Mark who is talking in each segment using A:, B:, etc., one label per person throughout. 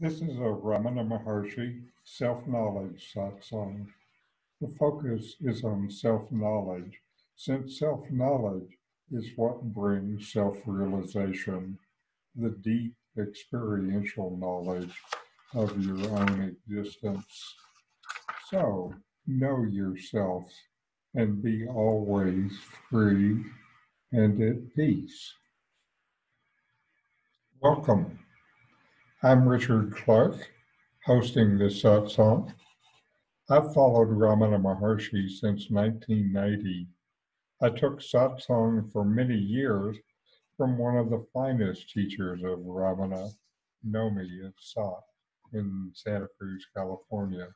A: This is a Ramana Maharshi self-knowledge satsang. The focus is on self-knowledge, since self-knowledge is what brings self-realization, the deep experiential knowledge of your own existence. So, know yourself and be always free and at peace. Welcome. I'm Richard Clarke, hosting this satsang. I've followed Ramana Maharshi since 1990. I took satsang for many years from one of the finest teachers of Ramana, Nome of SAT, in Santa Cruz, California.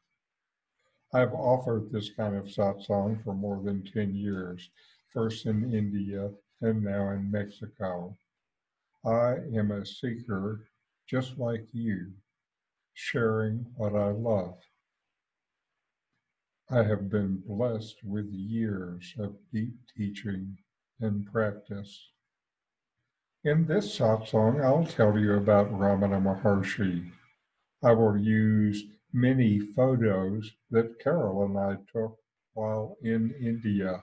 A: I've offered this kind of satsang for more than 10 years, first in India and now in Mexico. I am a seeker just like you, sharing what I love. I have been blessed with years of deep teaching and practice. In this satsang, I'll tell you about Ramana Maharshi. I will use many photos that Carol and I took while in India.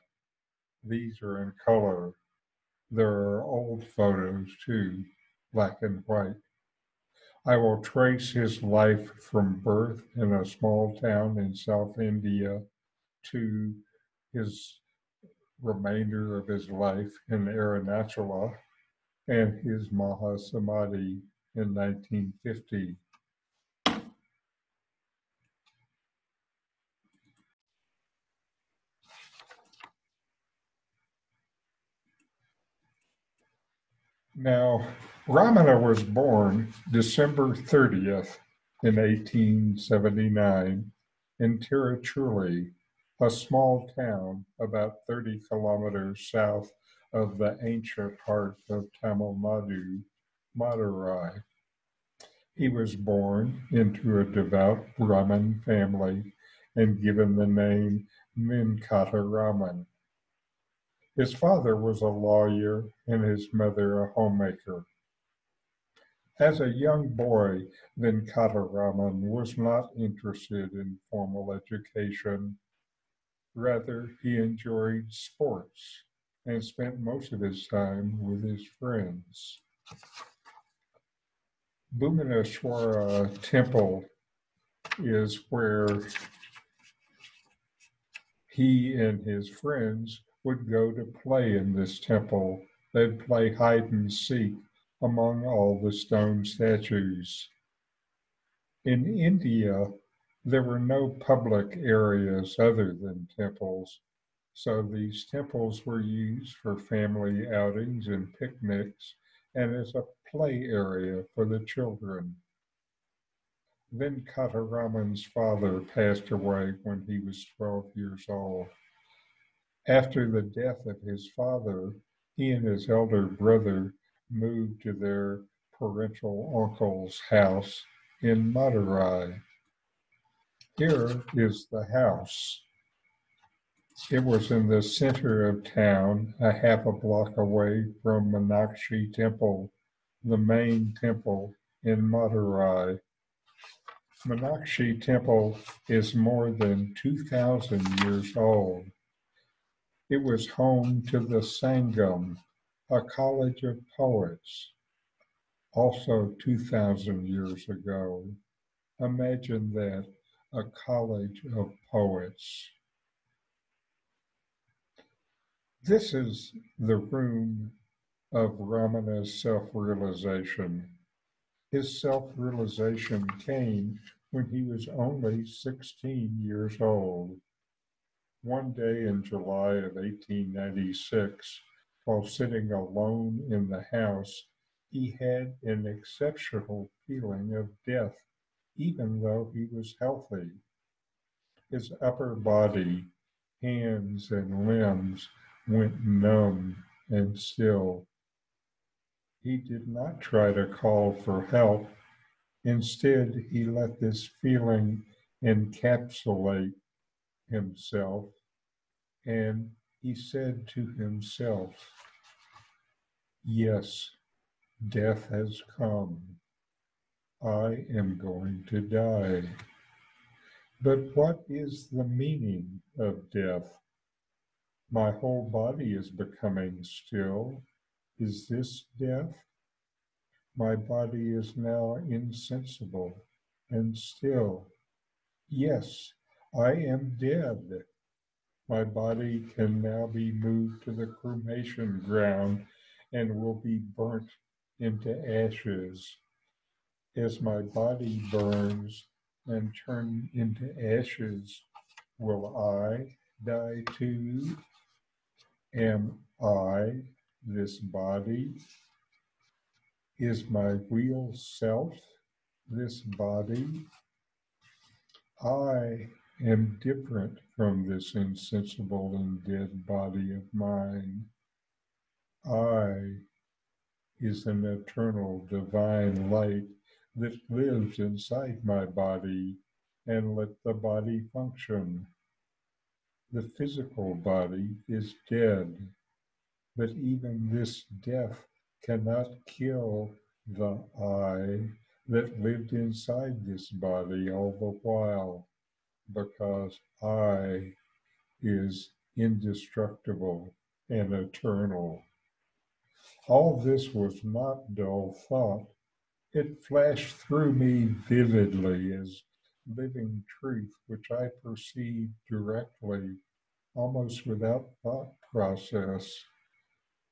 A: These are in color. There are old photos too, black and white. I will trace his life from birth in a small town in South India to his remainder of his life in Arunachala and his Mahasamadhi in 1950. Now, Ramana was born December 30th in 1879 in Tiruchuli, a small town about 30 kilometers south of the ancient heart of Tamil Nadu, Madurai. He was born into a devout Brahmin family and given the name Venkataraman. His father was a lawyer and his mother a homemaker. As a young boy, Venkataraman was not interested in formal education. Rather, he enjoyed sports and spent most of his time with his friends. Bhubaneswara Temple is where he and his friends would go to play in this temple. They'd play hide and seek among all the stone statues. In India, there were no public areas other than temples, so these temples were used for family outings and picnics and as a play area for the children. Venkataraman's father passed away when he was 12 years old. After the death of his father, he and his elder brother moved to their parental uncle's house in Madurai. Here is the house. It was in the center of town, a half a block away from Meenakshi Temple, the main temple in Madurai. Meenakshi Temple is more than 2,000 years old. It was home to the Sangam, a college of poets, also 2,000 years ago. Imagine that, a college of poets. This is the room of Ramana's self realization. His self realization came when he was only 16 years old. One day in July of 1896, while sitting alone in the house, he had an exceptional feeling of death, even though he was healthy. His upper body, hands, and limbs went numb and still. He did not try to call for help. Instead, he let this feeling encapsulate himself and he said to himself, Yes, death has come. I am going to die. But what is the meaning of death? My whole body is becoming still. Is this death? My body is now insensible and still. Yes, I am dead. My body can now be moved to the cremation ground and will be burnt into ashes. As my body burns and turn into ashes, will I die too? Am I this body? Is my real self this body? I am different from this insensible and dead body of mine. I is an eternal divine light that lives inside my body and let the body function. The physical body is dead, but even this death cannot kill the I that lived inside this body all the while because I is indestructible and eternal. All this was not dull thought. It flashed through me vividly as living truth, which I perceived directly, almost without thought process.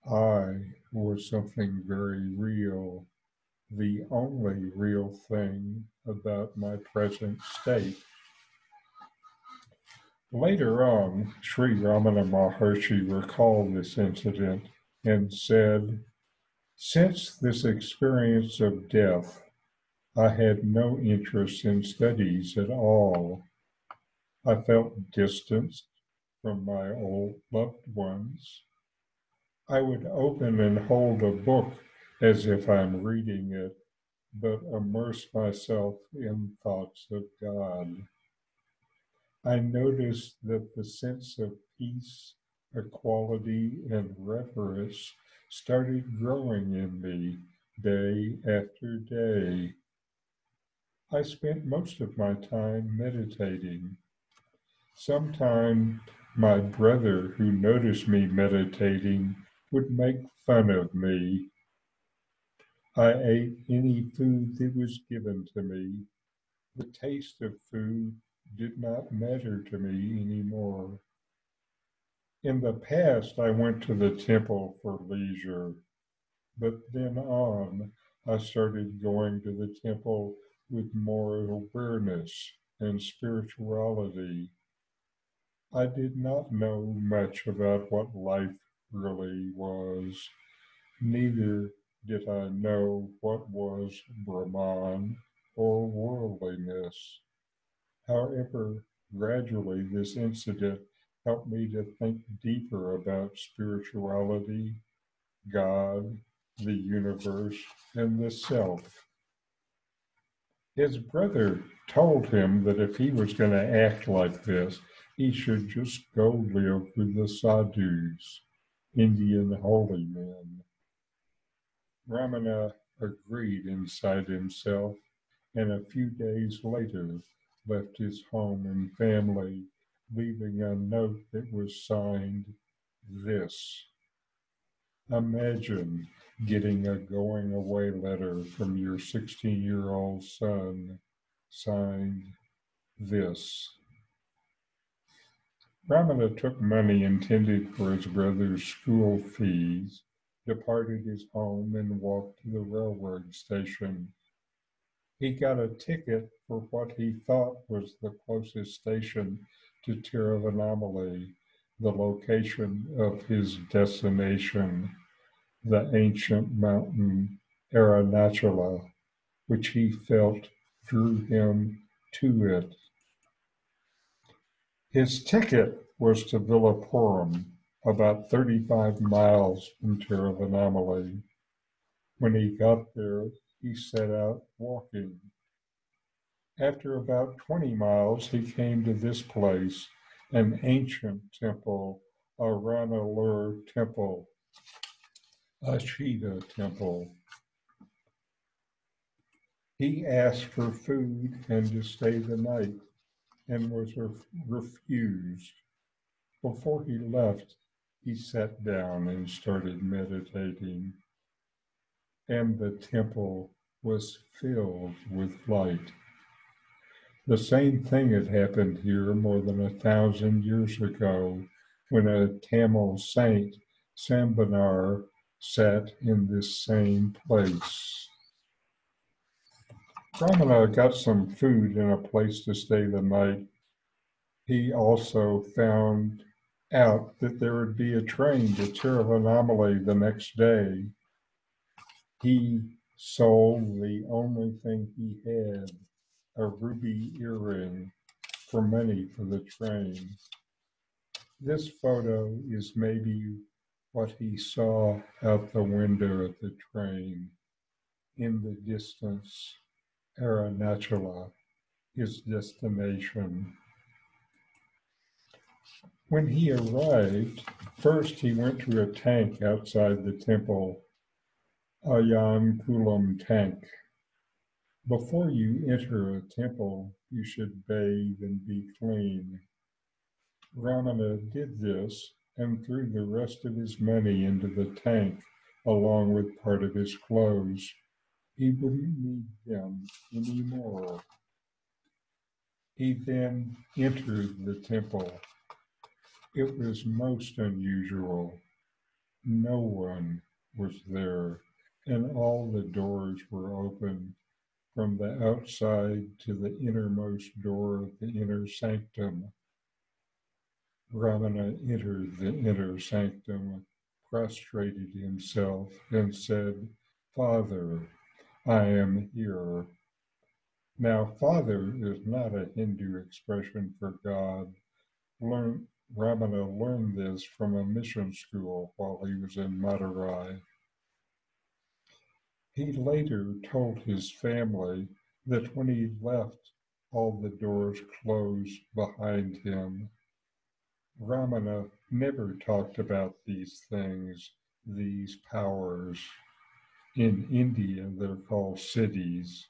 A: I was something very real, the only real thing about my present state. Later on, Sri Ramana Maharshi recalled this incident and said, Since this experience of death, I had no interest in studies at all. I felt distanced from my old loved ones. I would open and hold a book as if I'm reading it, but immerse myself in thoughts of God. I noticed that the sense of peace, equality, and reverence started growing in me day after day. I spent most of my time meditating. Sometimes my brother, who noticed me meditating, would make fun of me. I ate any food that was given to me. The taste of food did not matter to me anymore. In the past, I went to the temple for leisure, but then on, I started going to the temple with more awareness and spirituality. I did not know much about what life really was, neither did I know what was Brahman or worldliness. However, gradually this incident helped me to think deeper about spirituality, God, the universe, and the self. His brother told him that if he was going to act like this, he should just go live with the sadhus, Indian holy men. Ramana agreed inside himself, and a few days later left his home and family, leaving a note that was signed this. Imagine getting a going away letter from your 16 year old son signed this. Ramana took money intended for his brother's school fees, departed his home, and walked to the railroad station he got a ticket for what he thought was the closest station to Tiruvannamalai, the location of his destination, the ancient mountain Arunachala, which he felt drew him to it. His ticket was to Vilupuram, about 35 miles from Tiruvannamalai. When he got there, he set out walking. After about 20 miles, he came to this place, an ancient temple, a Ranalur temple, a Shiva temple. He asked for food and to stay the night and was refused. Before he left, he sat down and started meditating, and the temple was filled with light. The same thing had happened here more than a thousand years ago when a Tamil saint, Sambandar, sat in this same place. Ramana got some food and a place to stay the night. He also found out that there would be a train to Tiruvannamalai the next day. He sold the only thing he had, a ruby earring, for money for the train. This photo is maybe what he saw out the window of the train. In the distance, Arunachala, his destination. When he arrived, first he went to a tank outside the temple, Ayan Kulam tank. Before you enter a temple, you should bathe and be clean. Ramana did this and threw the rest of his money into the tank along with part of his clothes. He wouldn't need them anymore. He then entered the temple. It was most unusual. No one was there, and all the doors were open from the outside to the innermost door of the inner sanctum. Ramana entered the inner sanctum, prostrated himself, and said, Father, I am here. Now, Father is not a Hindu expression for God. Learn, Ramana learned this from a mission school while he was in Madurai. He later told his family that when he left, all the doors closed behind him Ramana never talked about these things, these powers. In India, they're called siddhis.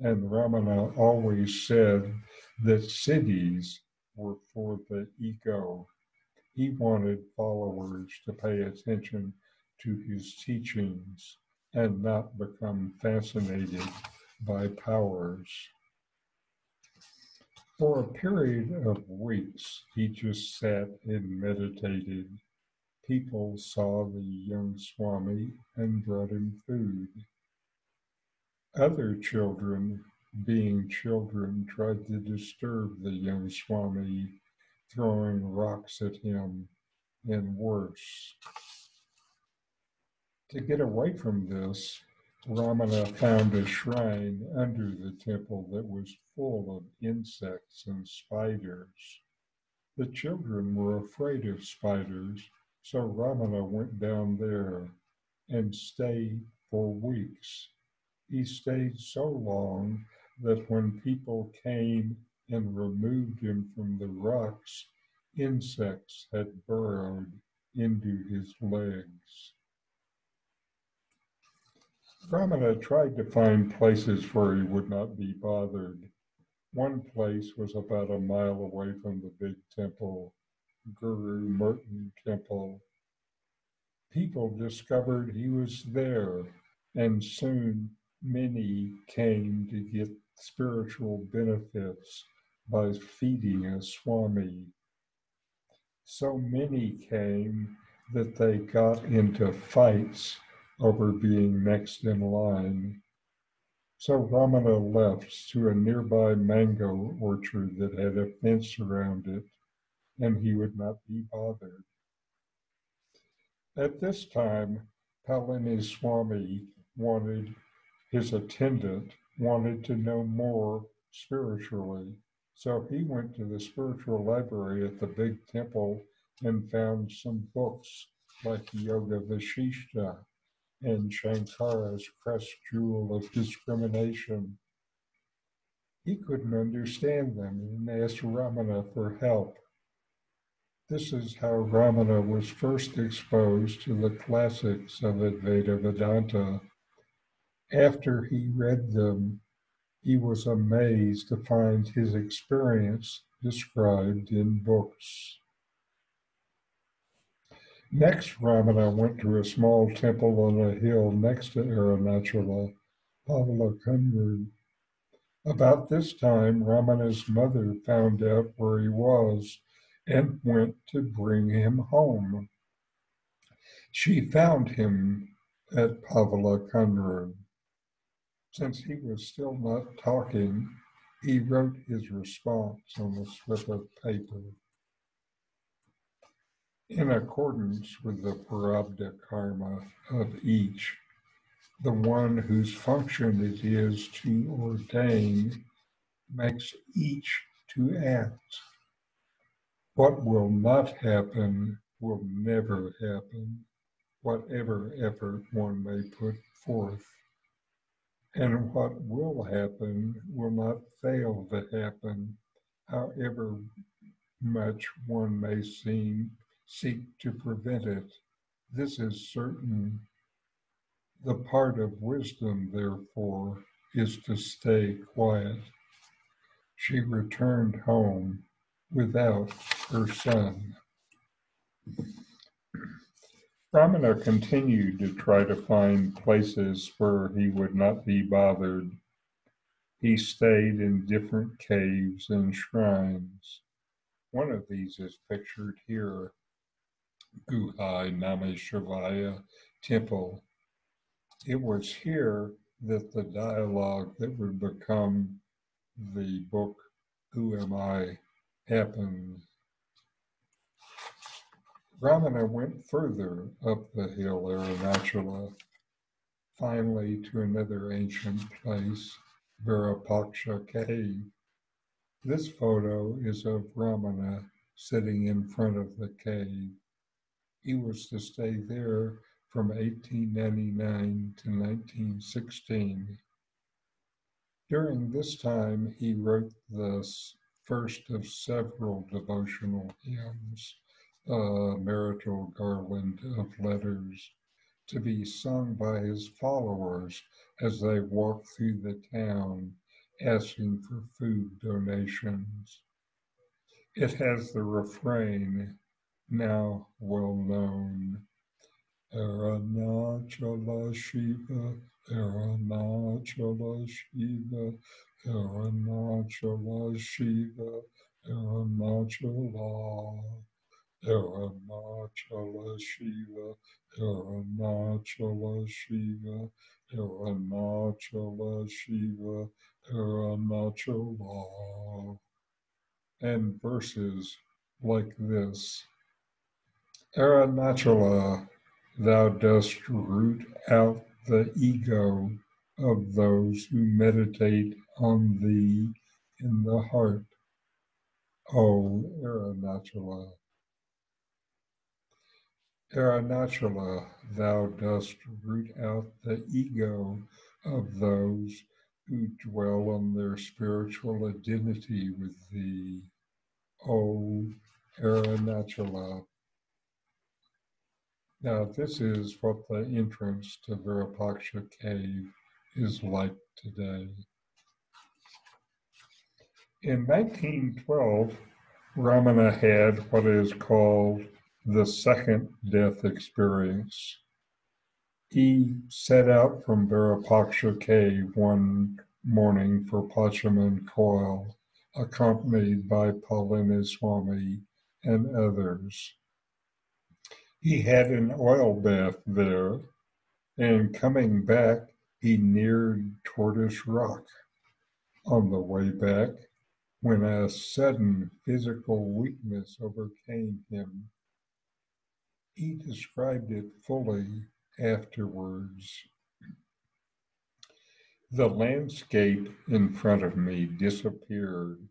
A: And Ramana always said that siddhis were for the ego. He wanted followers to pay attention to his teachings and not become fascinated by powers. For a period of weeks, he just sat and meditated. People saw the young Swami and brought him food. Other children, being children, tried to disturb the young Swami, throwing rocks at him and worse. To get away from this, Ramana found a shrine under the temple that was full of insects and spiders. The children were afraid of spiders, so Ramana went down there and stayed for weeks. He stayed so long that when people came and removed him from the rocks, insects had burrowed into his legs. Ramana tried to find places where he would not be bothered. One place was about a mile away from the big temple, Gurumurtam Temple. People discovered he was there, and soon many came to get spiritual benefits by feeding a Swami. So many came that they got into fights over being next in line. So Ramana left to a nearby mango orchard that had a fence around it, and he would not be bothered. At this time, Palani Swami wanted his attendant wanted to know more spiritually. So he went to the spiritual library at the big temple and found some books like Yoga Vashishta and Shankara's crest jewel of discrimination. He couldn't understand them and asked Ramana for help. This is how Ramana was first exposed to the classics of Advaita Vedanta. After he read them, he was amazed to find his experience described in books. Next, Ramana went to a small temple on a hill next to Arunachala, Pavalakanru. About this time, Ramana's mother found out where he was and went to bring him home. She found him at Pavalakanru. Since he was still not talking, he wrote his response on a slip of paper. In accordance with the prarabdha karma of each, the one whose function it is to ordain makes each to act. What will not happen will never happen, whatever effort one may put forth. And what will happen will not fail to happen, however much one may seem seek to prevent it. This is certain. The part of wisdom, therefore, is to stay quiet. She returned home without her son. Ramana continued to try to find places where he would not be bothered. He stayed in different caves and shrines. One of these is pictured here Guhai Nameshivaya temple. It was here that the dialogue that would become the book Who Am I happened. Ramana went further up the hill Arunachala, finally to another ancient place, Virupaksha cave. This photo is of Ramana sitting in front of the cave. He was to stay there from 1899 to 1916. During this time, he wrote the first of several devotional hymns a marital garland of letters to be sung by his followers as they walk through the town asking for food donations. It has the refrain, now well known. Arunachala Shiva, Arunachala Shiva, Arunachala Shiva, Arunachala. Arunachala Shiva, Arunachala Shiva, Arunachala Shiva, Arunachala. And verses like this Arunachala, thou dost root out the ego of those who meditate on thee in the heart. O Arunachala. Arunachala, thou dost root out the ego of those who dwell on their spiritual identity with thee. O Arunachala. Now, this is what the entrance to Virupaksha cave is like today. In 1912, Ramana had what is called the second death experience. He set out from Virupaksha cave one morning for Pachaiamman Koil, accompanied by Swami and others. He had an oil bath there, and coming back, he neared Tortoise Rock. On the way back, when a sudden physical weakness overcame him, he described it fully afterwards. The landscape in front of me disappeared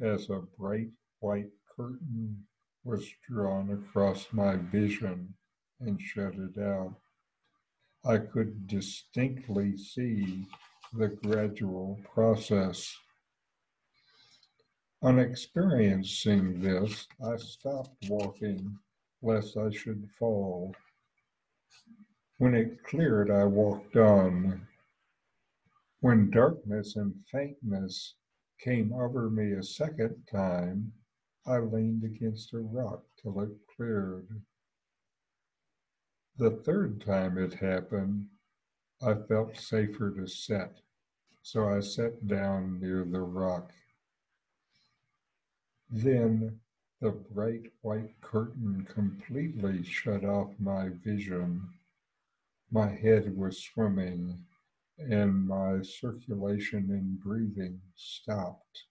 A: as a bright white curtain was drawn across my vision and shut it out. I could distinctly see the gradual process. On experiencing this, I stopped walking lest I should fall. When it cleared, I walked on. When darkness and faintness came over me a second time, I leaned against a rock till it cleared. The third time it happened, I felt safer to sit, so I sat down near the rock. Then the bright white curtain completely shut off my vision. My head was swimming and my circulation and breathing stopped.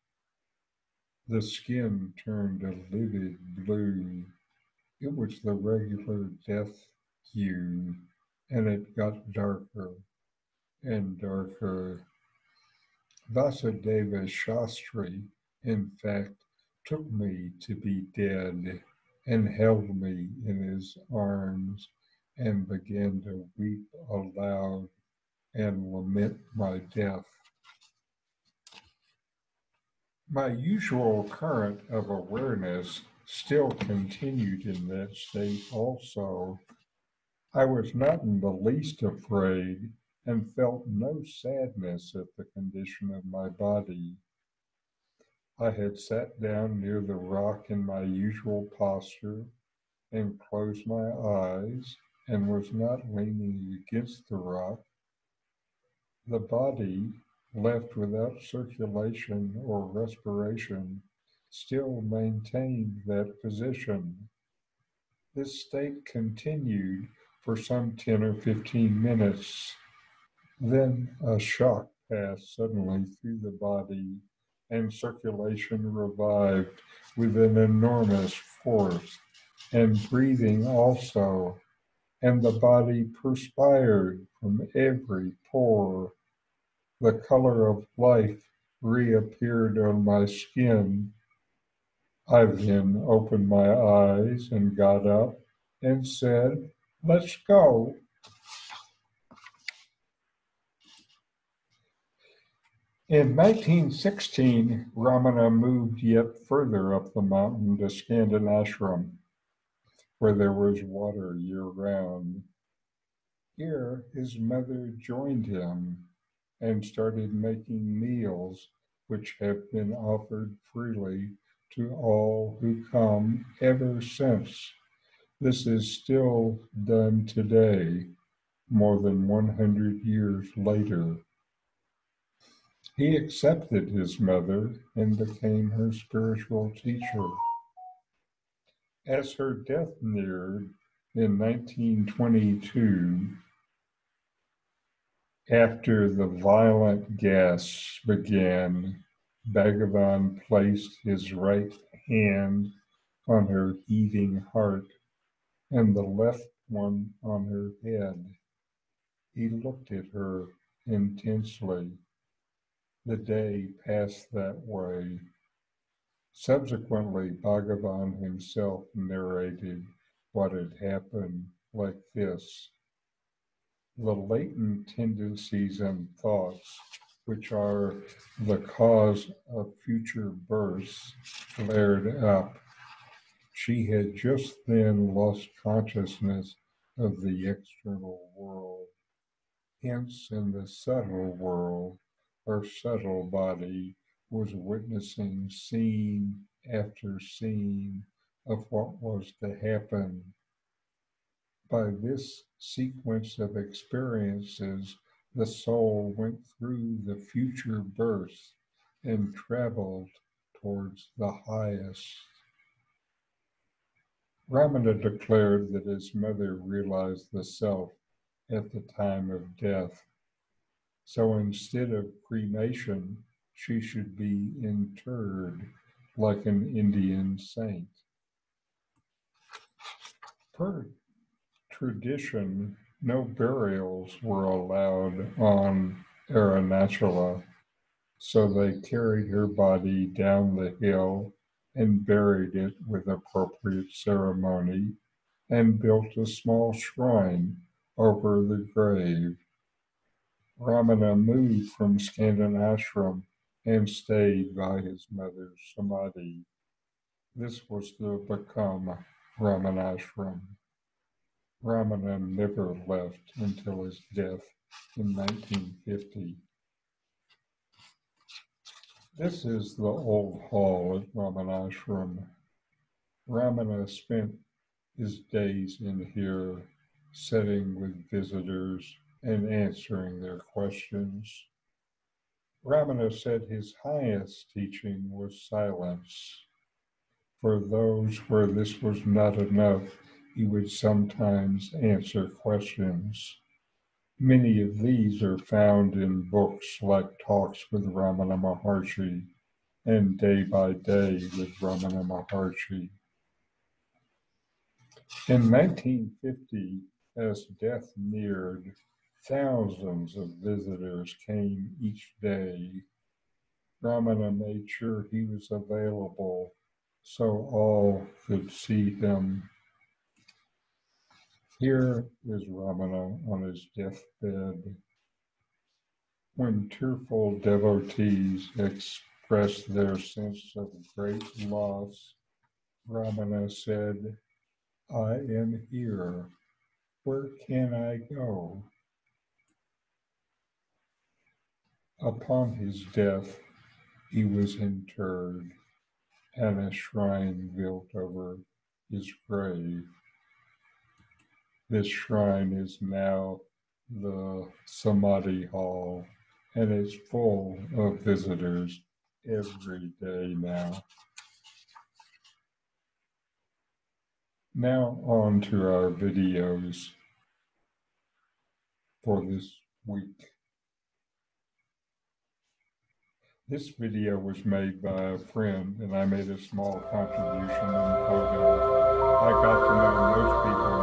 A: The skin turned a livid blue. It was the regular death hue, and it got darker and darker. Vasudeva Shastri, in fact, took me to be dead and held me in his arms and began to weep aloud and lament my death. My usual current of awareness still continued in that state also. I was not in the least afraid and felt no sadness at the condition of my body. I had sat down near the rock in my usual posture and closed my eyes and was not leaning against the rock. The body left without circulation or respiration still maintained that position. This state continued for some 10 or 15 minutes. Then a shock passed suddenly through the body and circulation revived with an enormous force, and breathing also, and the body perspired from every pore the color of life reappeared on my skin. I then opened my eyes and got up and said, Let's go. In 1916, Ramana moved yet further up the mountain to Skandashram, where there was water year round. Here, his mother joined him and started making meals which have been offered freely to all who come ever since. This is still done today, more than 100 years later. He accepted his mother and became her spiritual teacher. As her death neared in 1922, after the violent gasps began, Bhagavan placed his right hand on her heaving heart and the left one on her head. He looked at her intensely. The day passed that way. Subsequently, Bhagavan himself narrated what had happened like this the latent tendencies and thoughts, which are the cause of future births, flared up. She had just then lost consciousness of the external world. Hence, in the subtle world, her subtle body was witnessing scene after scene of what was to happen by this sequence of experiences, the soul went through the future birth and traveled towards the highest. Ramana declared that his mother realized the self at the time of death. So instead of cremation, she should be interred like an Indian saint. Per tradition, no burials were allowed on Arunachala, so they carried her body down the hill and buried it with appropriate ceremony and built a small shrine over the grave. Ramana moved from Skandashram and stayed by his mother's samadhi. This was to become Ramanashram. Ramana never left until his death in 1950. This is the old hall at Ramanashram. Ramana spent his days in here, sitting with visitors and answering their questions. Ramana said his highest teaching was silence. For those where this was not enough, he would sometimes answer questions. Many of these are found in books like Talks with Ramana Maharshi and Day by Day with Ramana Maharshi. In 1950, as death neared, thousands of visitors came each day. Ramana made sure he was available so all could see him here is Ramana on his deathbed. When tearful devotees expressed their sense of great loss, Ramana said, I am here. Where can I go? Upon his death, he was interred and a shrine built over his grave. This shrine is now the Samadhi Hall and it's full of visitors every day now. Now on to our videos for this week. This video was made by a friend and I made a small contribution in photos. I got to know most people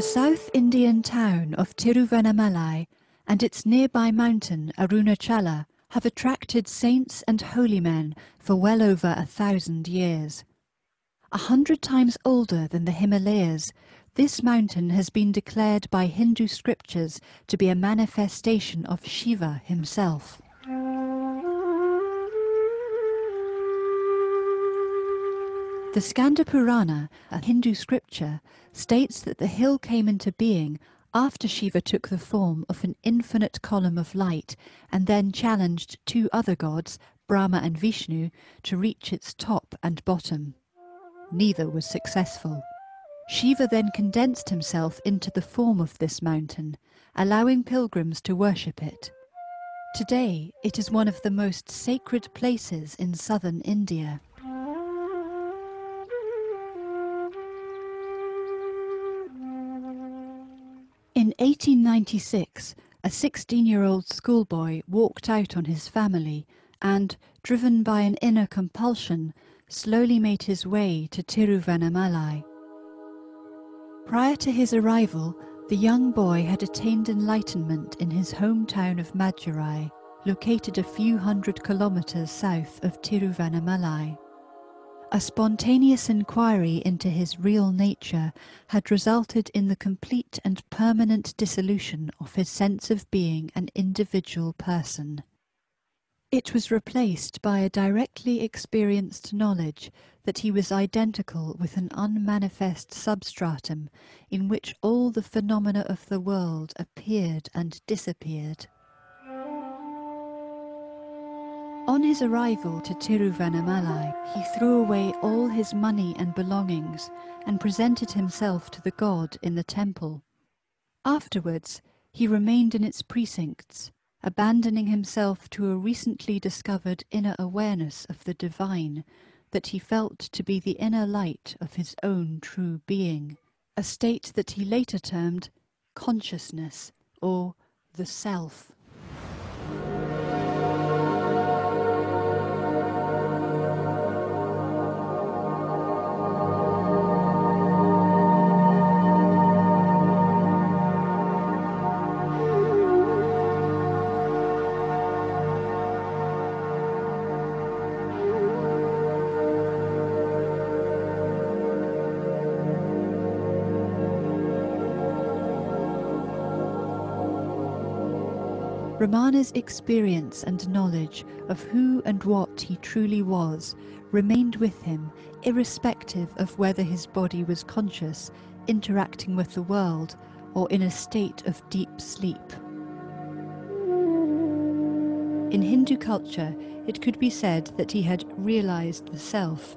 A: The
B: South Indian town of Tiruvannamalai and its nearby mountain Arunachala have attracted saints and holy men for well over a thousand years. A hundred times older than the Himalayas, this mountain has been declared by Hindu scriptures to be a manifestation of Shiva himself. The Skanda Purana, a Hindu scripture, states that the hill came into being after Shiva took the form of an infinite column of light and then challenged two other gods, Brahma and Vishnu, to reach its top and bottom. Neither was successful. Shiva then condensed himself into the form of this mountain, allowing pilgrims to worship it. Today, it is one of the most sacred places in southern India. 1896, a 16 year old schoolboy walked out on his family and, driven by an inner compulsion, slowly made his way to Tiruvannamalai. Prior to his arrival, the young boy had attained enlightenment in his hometown of Madurai, located a few hundred kilometers south of Tiruvannamalai. A spontaneous inquiry into his real nature had resulted in the complete and permanent dissolution of his sense of being an individual person. It was replaced by a directly experienced knowledge that he was identical with an unmanifest substratum in which all the phenomena of the world appeared and disappeared. On his arrival to Tiruvannamalai, he threw away all his money and belongings and presented himself to the god in the temple. Afterwards, he remained in its precincts, abandoning himself to a recently discovered inner awareness of the divine that he felt to be the inner light of his own true being, a state that he later termed consciousness or the self. Ramana's experience and knowledge of who and what he truly was remained with him irrespective of whether his body was conscious, interacting with the world, or in a state of deep sleep. In Hindu culture, it could be said that he had realized the self.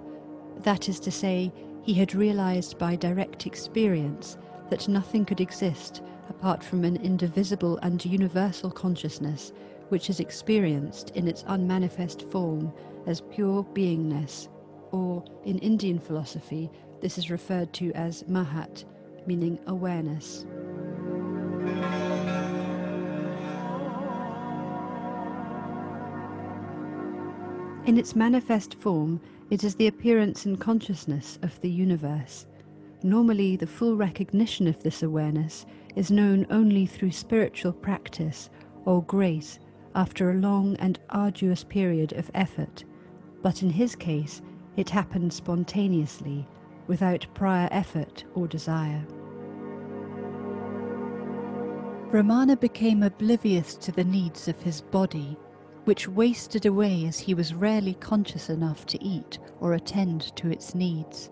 B: That is to say, he had realized by direct experience that nothing could exist apart from an indivisible and universal consciousness which is experienced in its unmanifest form as pure beingness, or in Indian philosophy, this is referred to as mahat, meaning awareness. In its manifest form, it is the appearance in consciousness of the universe. Normally, the full recognition of this awareness is known only through spiritual practice or grace after a long and arduous period of effort, but in his case it happened spontaneously, without prior effort or desire. Ramana became oblivious to the needs of his body, which wasted away as he was rarely conscious enough to eat or attend to its needs.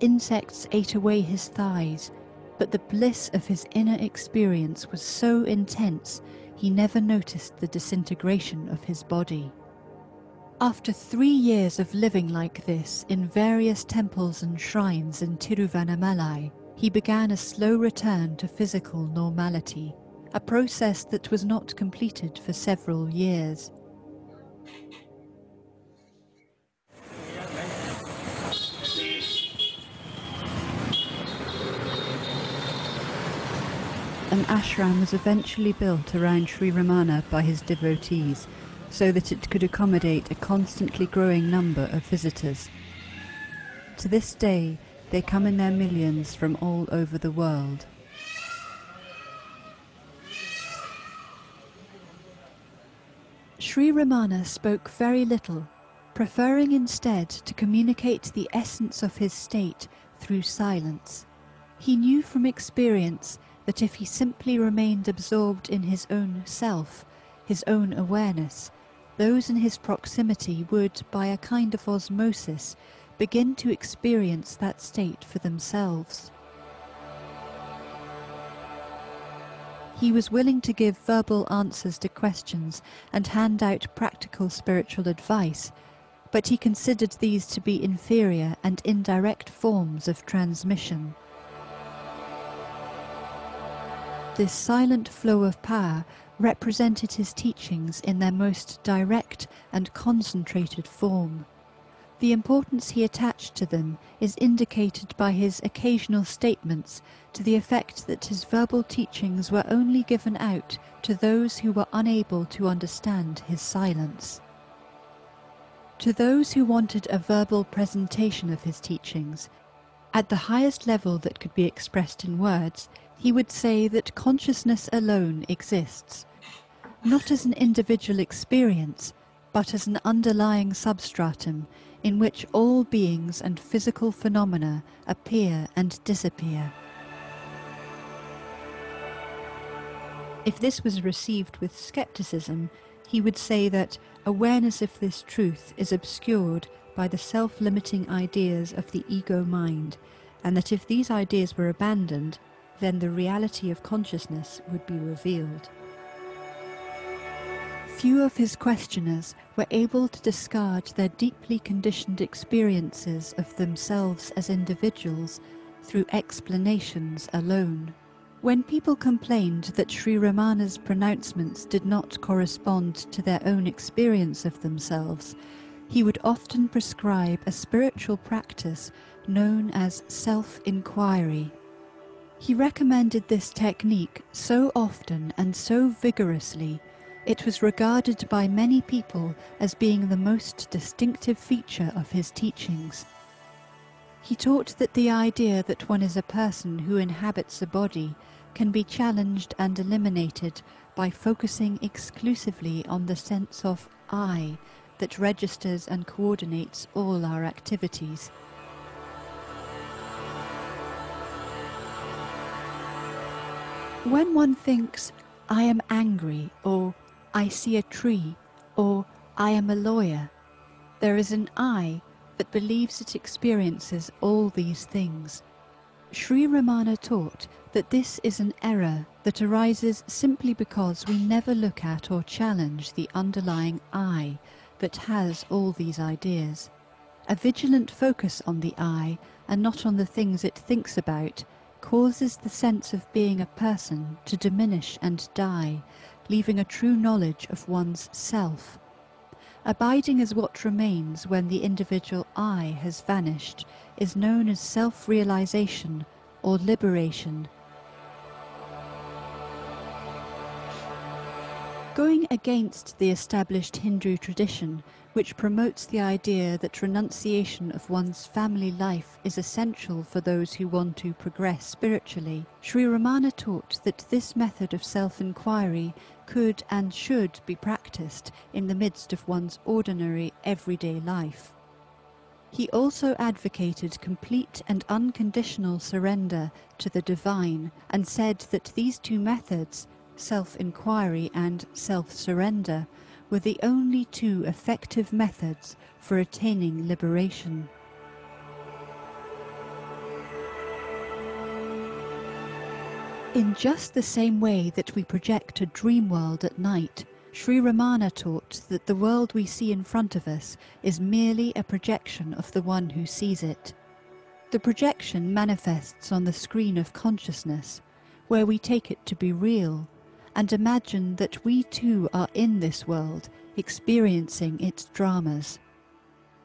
B: Insects ate away his thighs, but the bliss of his inner experience was so intense he never noticed the disintegration of his body. After three years of living like this in various temples and shrines in Tiruvannamalai, he began a slow return to physical normality, a process that was not completed for several years. An ashram was eventually built around Sri Ramana by his devotees so that it could accommodate a constantly growing number of visitors. To this day, they come in their millions from all over the world. Sri Ramana spoke very little, preferring instead to communicate the essence of his state through silence. He knew from experience that if he simply remained absorbed in his own self, his own awareness, those in his proximity would, by a kind of osmosis, begin to experience that state for themselves. He was willing to give verbal answers to questions and hand out practical spiritual advice, but he considered these to be inferior and indirect forms of transmission. This silent flow of power represented his teachings in their most direct and concentrated form. The importance he attached to them is indicated by his occasional statements to the effect that his verbal teachings were only given out to those who were unable to understand his silence. To those who wanted a verbal presentation of his teachings, at the highest level that could be expressed in words, he would say that consciousness alone exists, not as an individual experience, but as an underlying substratum in which all beings and physical phenomena appear and disappear. If this was received with skepticism, he would say that awareness of this truth is obscured by the self limiting ideas of the ego mind, and that if these ideas were abandoned, then the reality of consciousness would be revealed. Few of his questioners were able to discard their deeply conditioned experiences of themselves as individuals through explanations alone. When people complained that Sri Ramana's pronouncements did not correspond to their own experience of themselves, he would often prescribe a spiritual practice known as self inquiry. He recommended this technique so often and so vigorously, it was regarded by many people as being the most distinctive feature of his teachings. He taught that the idea that one is a person who inhabits a body can be challenged and eliminated by focusing exclusively on the sense of I that registers and coordinates all our activities. When one thinks, I am angry, or I see a tree, or I am a lawyer, there is an I that believes it experiences all these things. Sri Ramana taught that this is an error that arises simply because we never look at or challenge the underlying I that has all these ideas. A vigilant focus on the I and not on the things it thinks about causes the sense of being a person to diminish and die, leaving a true knowledge of one's self. Abiding as what remains when the individual I has vanished is known as self realization or liberation. Going against the established Hindu tradition, which promotes the idea that renunciation of one's family life is essential for those who want to progress spiritually, Sri Ramana taught that this method of self-inquiry could and should be practiced in the midst of one's ordinary everyday life. He also advocated complete and unconditional surrender to the divine and said that these two methods self inquiry and self surrender were the only two effective methods for attaining liberation. In just the same way that we project a dream world at night, Sri Ramana taught that the world we see in front of us is merely a projection of the one who sees it. The projection manifests on the screen of consciousness, where we take it to be real and imagine that we too are in this world, experiencing its dramas.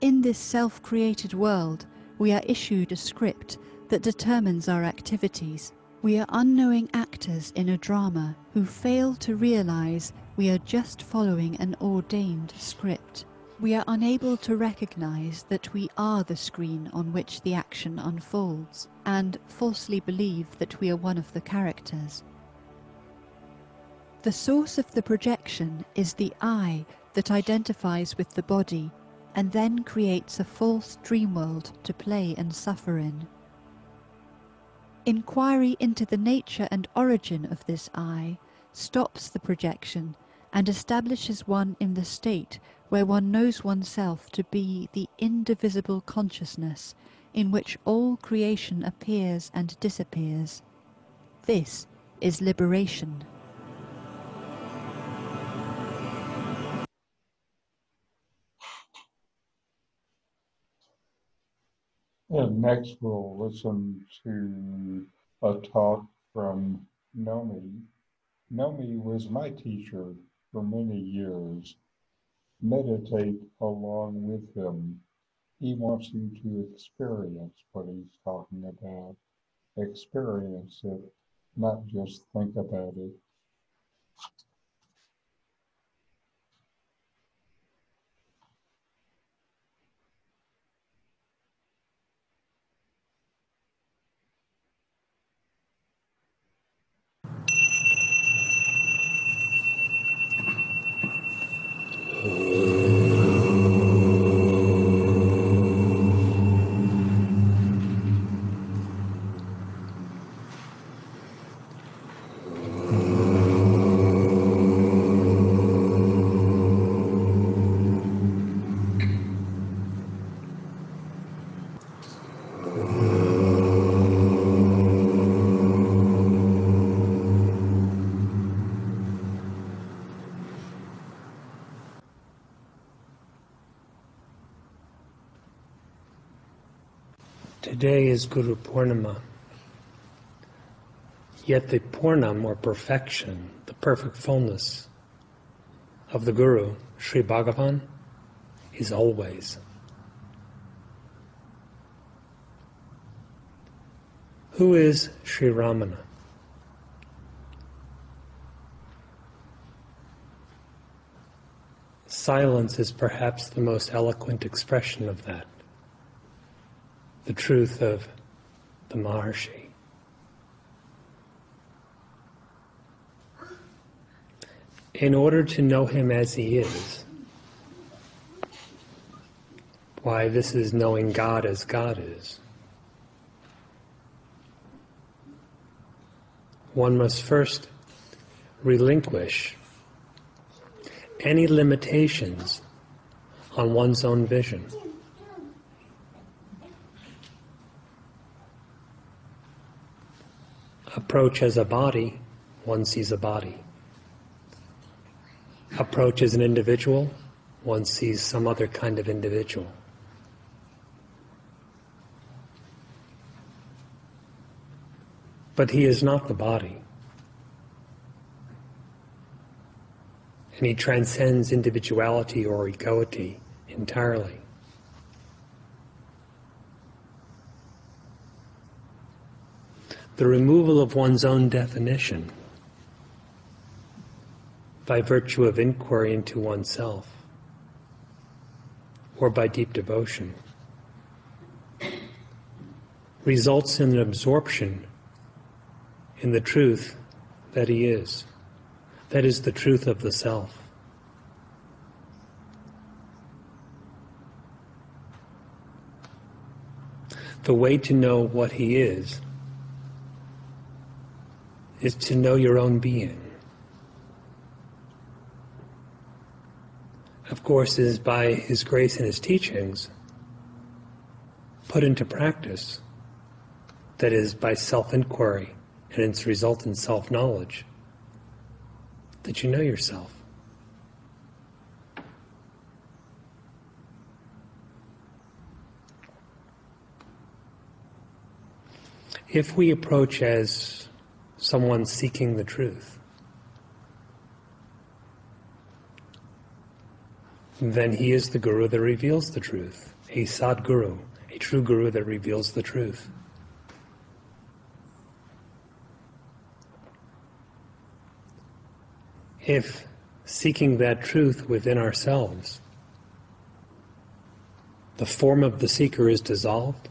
B: In this self created world, we are issued a script that determines our activities. We are unknowing actors in a drama who fail to realize we are just following an ordained script. We are unable to recognize that we are the screen on which the action unfolds, and falsely believe that we are one of the characters. The source of the projection is the I that identifies with the body and then creates a false dream world to play and suffer in. Inquiry into the nature and origin of this I stops the projection and establishes one in the state where one knows oneself to be the indivisible consciousness in which all creation appears and disappears. This is liberation.
A: And next we'll listen to a talk from Nome. Nome was my teacher for many years. Meditate along with him. He wants you to experience what he's talking about. Experience it, not just think about it.
C: Today is Guru Purnima. Yet the Purnam, or perfection, the perfect fullness of the Guru, Sri Bhagavan, is always. Who is Sri Ramana? Silence is perhaps the most eloquent expression of that. The truth of the Maharshi. In order to know him as he is, why this is knowing God as God is. One must first relinquish any limitations on one's own vision. Approach as a body, one sees a body. Approach as an individual, one sees some other kind of individual. But he is not the body. and he transcends individuality or egoity entirely. The removal of one's own definition by virtue of inquiry into oneself or by deep devotion results in an absorption in the truth that he is. That is the truth of the self. The way to know what he is is to know your own being. Of course, is by his grace and his teachings put into practice. That is, by self inquiry and its resultant self knowledge that you know yourself. If we approach as someone seeking the truth, then he is the guru that reveals the truth, a sadguru, a true guru that reveals the truth. if seeking that truth within ourselves, the form of the seeker is dissolved,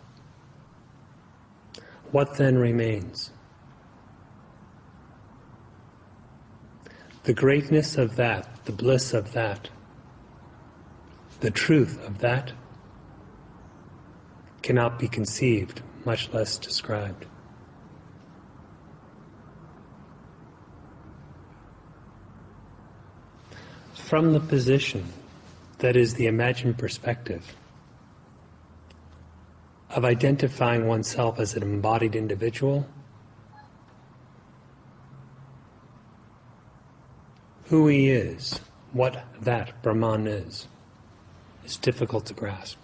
C: what then remains? The greatness of that, the bliss of that, the truth of that cannot be conceived, much less described. from the position that is the imagined perspective of identifying oneself as an embodied individual, who he is, what that Brahman is, is difficult to grasp.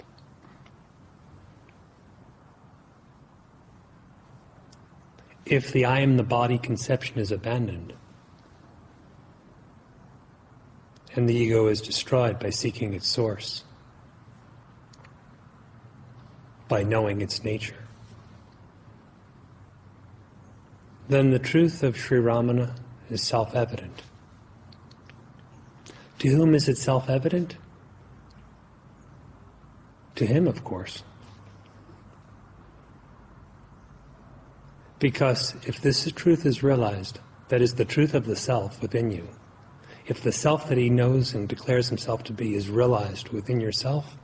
C: If the I am the body conception is abandoned, and the ego is destroyed by seeking its source, by knowing its nature. Then the truth of Sri Ramana is self evident. To whom is it self evident? To him, of course. Because if this truth is realized, that is the truth of the self within you, if the self that he knows and declares himself to be is realized within yourself,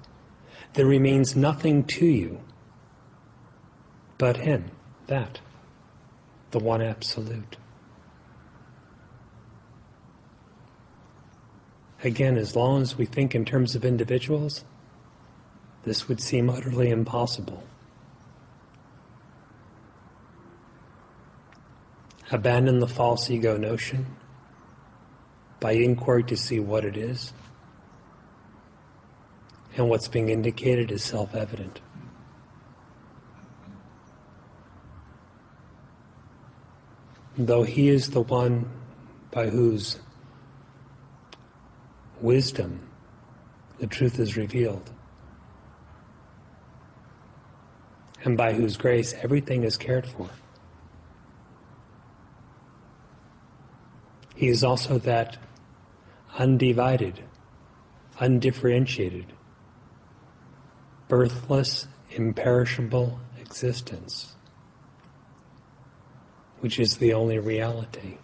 C: there remains nothing to you but him, that, the one absolute. Again, as long as we think in terms of individuals, this would seem utterly impossible. Abandon the false ego notion by inquiry to see what it is, and what's being indicated is self evident. Though he is the one by whose wisdom the truth is revealed, and by whose grace everything is cared for. He is also that undivided, undifferentiated, birthless, imperishable existence, which is the only reality.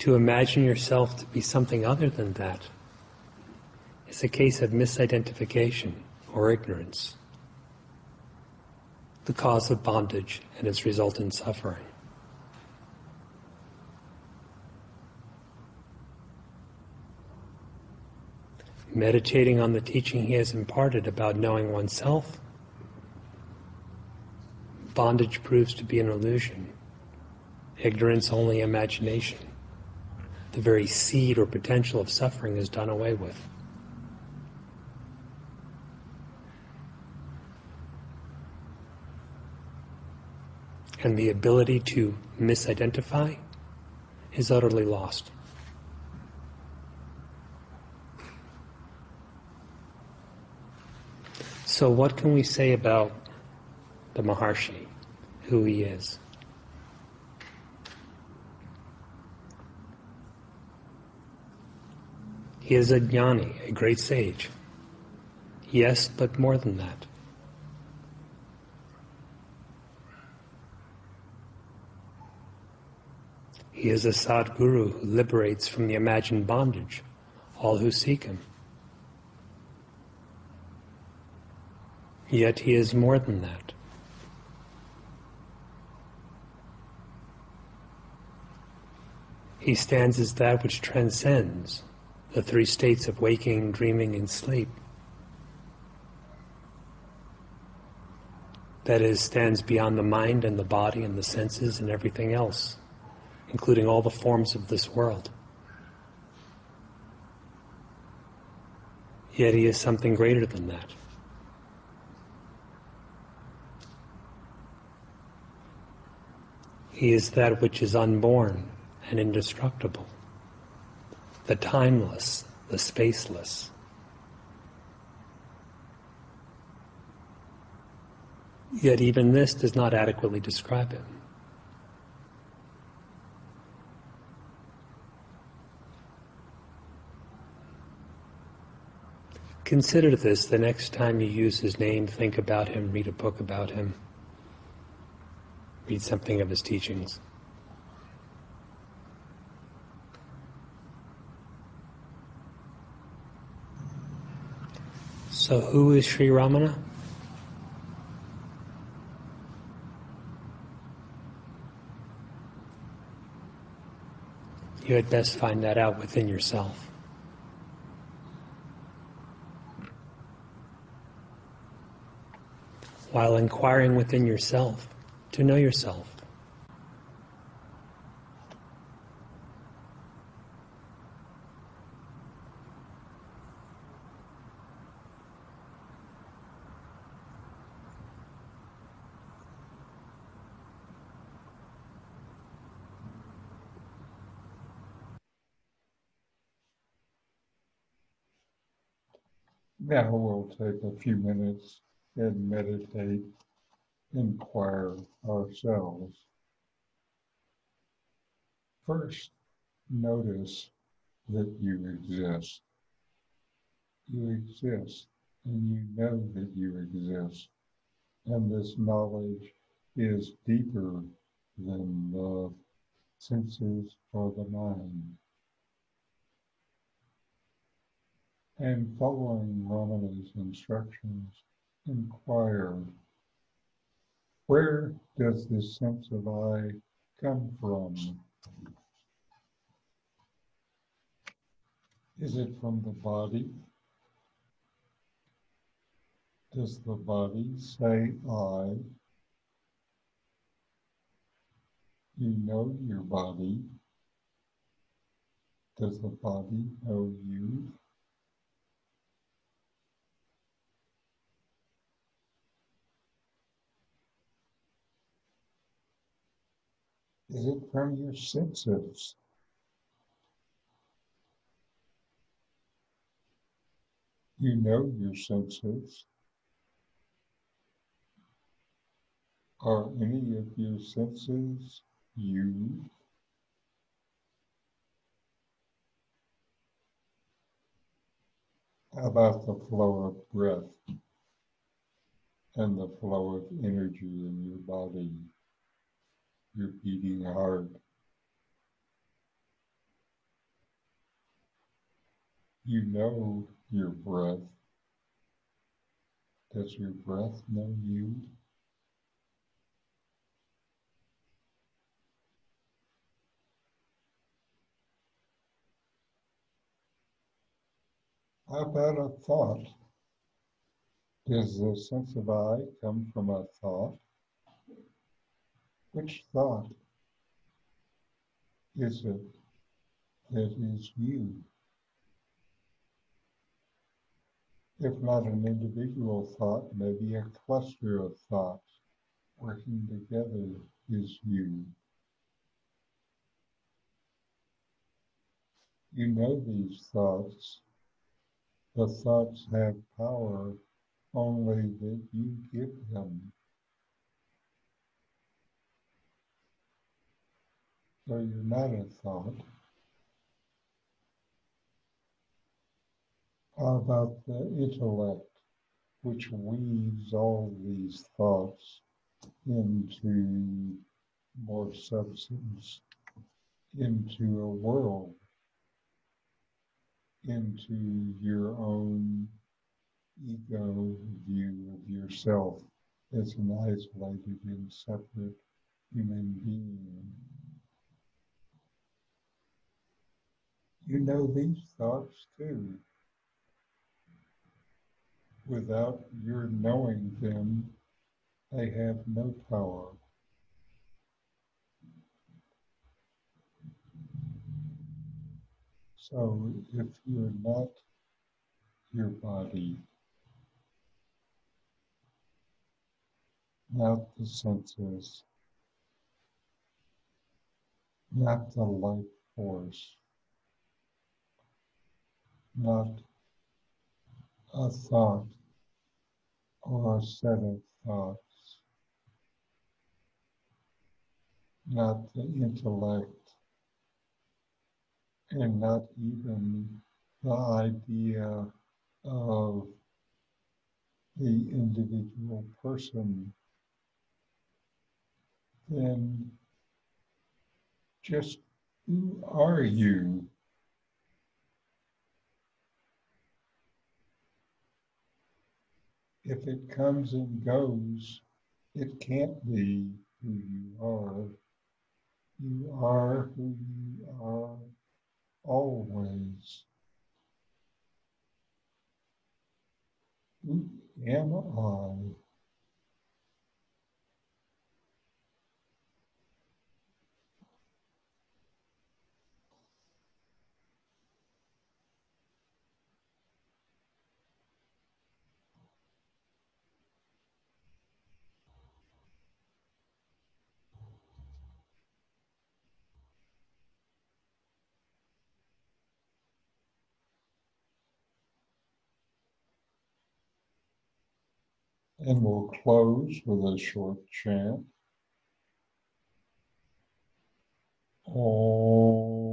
C: To imagine yourself to be something other than that is a case of misidentification or ignorance, the cause of bondage and its resultant suffering. Meditating on the teaching he has imparted about knowing oneself, bondage proves to be an illusion, ignorance only imagination the very seed or potential of suffering is done away with. And the ability to misidentify is utterly lost. So, what can we say about the Maharshi, who he is? He is a jnani, a great sage. Yes, but more than that. He is a Sadguru who liberates from the imagined bondage all who seek him. Yet he is more than that. He stands as that which transcends the three states of waking, dreaming, and sleep. That is, stands beyond the mind and the body and the senses and everything else, including all the forms of this world. Yet he is something greater than that. He is that which is unborn and indestructible the timeless, the spaceless. Yet even this does not adequately describe him. Consider this the next time you use his name, think about him, read a book about him, read something of his teachings. So, who is Sri Ramana? You had best find that out within yourself. While inquiring within yourself to know yourself.
A: Now we'll take a few minutes and meditate, inquire ourselves. First, notice that you exist. You exist and you know that you exist. And this knowledge is deeper than the senses or the mind. And following Ramana's instructions, inquire where does this sense of I come from? Is it from the body? Does the body say I? You know your body. Does the body know you? Is it from your senses? You know your senses. Are any of your senses you? About the flow of breath and the flow of energy in your body? You're beating heart. You know your breath. Does your breath know you? How about a thought? Does the sense of I come from a thought? Which thought is it that is you? If not an individual thought, maybe a cluster of thoughts working together is you. You know these thoughts the thoughts have power only that you give them. So you're not thought. How about the intellect, which weaves all these thoughts into more substance, into a world into your own ego view of yourself as an isolated and separate human being. You know these thoughts too. Without your knowing them, they have no power. So if you're not your body, not the senses, not the life force, not a thought or a set of thoughts, not the intellect, and not even the idea of the individual person, then just who are you? If it comes and goes, it can't be who you are. You are who you are always. Who am I? And we'll close with a short chant. Oh.